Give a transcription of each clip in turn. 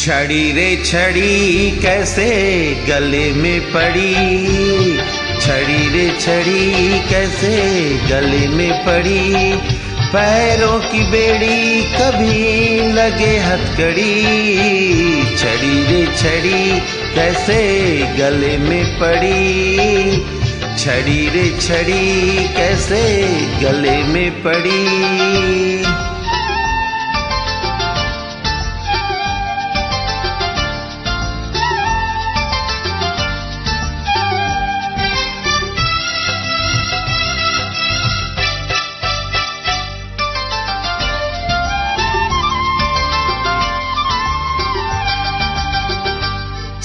छड़ी रे छड़ी कैसे गले में पड़ी? छड़ी रे छड़ी कैसे गले में पड़ी? पैरों की बेड़ी कभी लगे हथकड़ी। छड़ी रे छड़ी कैसे गले में पड़ी? छड़ी रे छड़ी कैसे गले में पड़ी?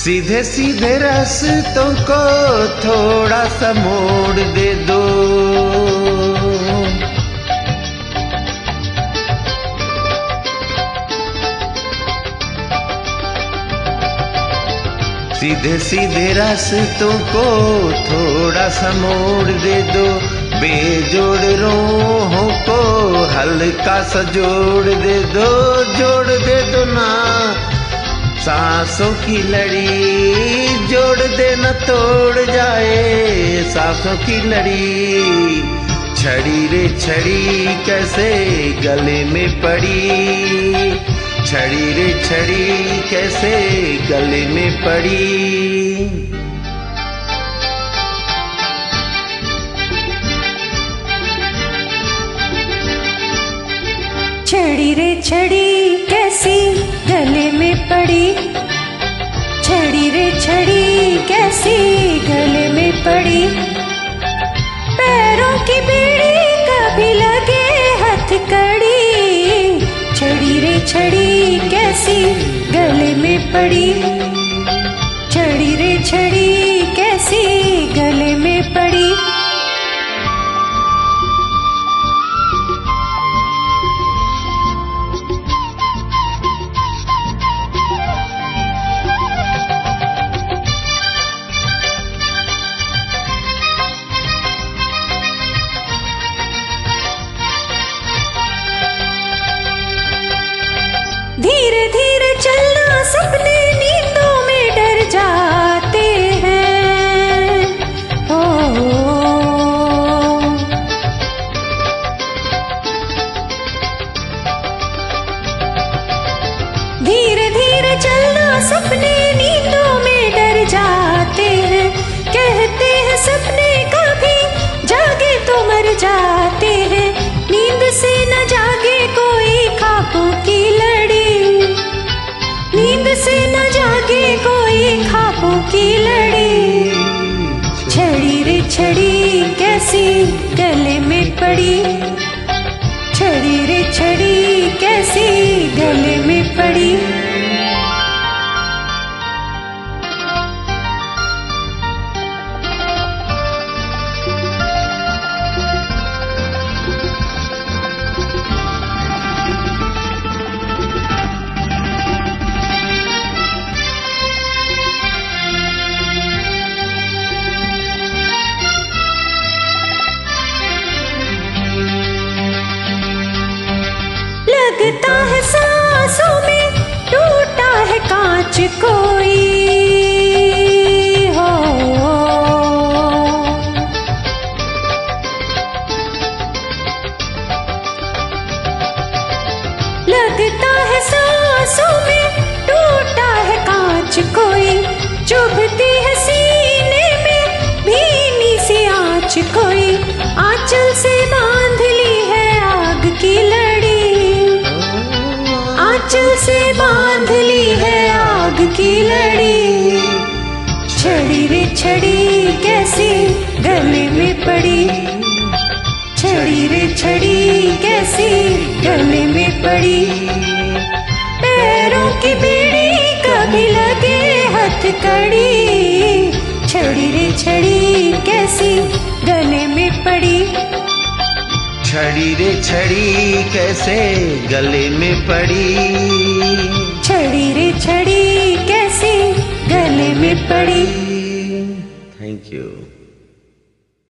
सीधे सीधे रास्तों को थोड़ा सा मोड़ दे दो। सीधे सीधे रास्तों को थोड़ा सा मोड़ दे दो। बेजोड़ रोहों को हल्का सा जोड़ दे दो। जोड़ दे दो ना सांसों की लड़ी जोड़ देना तोड़ जाए। सांसों की लड़ी, छड़ी रे छड़ी कैसे गले में पड़ी? छड़ी रे छड़ी कैसे गले में पड़ी? छड़ी रे छड़ी कैसी गले में पड़ी। छड़ी रे छड़ी कैसी गले में पड़ी। पैरों की बेड़ी कभी लगे हथ कड़ी। छड़ी रे छड़ी कैसी गले में पड़ी। छड़ी रे छड़ी कैसी गले में पड़ी। धीरे चलना सपने नींदों में डर जाते हैं। ओ, धीरे धीरे चलना सपने नींदों में डर जाते छड़ी कैसी गले में पड़ी? छड़ी रे छड़ी कैसी गले में पड़ी? है में, टूटा है कांच कोई। हो लगता है सांसों में, टूटा है कांच कोई। चुभती है सीने में आँच कोई। आंचल से बाँध आंचल से बाँध ली है आग की लड़ी। छड़ी रे छड़ी कैसी गले में पड़ी। छड़ी रे छड़ी कैसी गले में पड़ी। पैरों की बेड़ी कभी लगे हथकड़ी छड़ी रे छड़ी कैसी गले में पड़ी। छड़ी रे छड़ी कैसे गले में पड़ी? छड़ी रे छड़ी कैसे गले में पड़ी? Thank you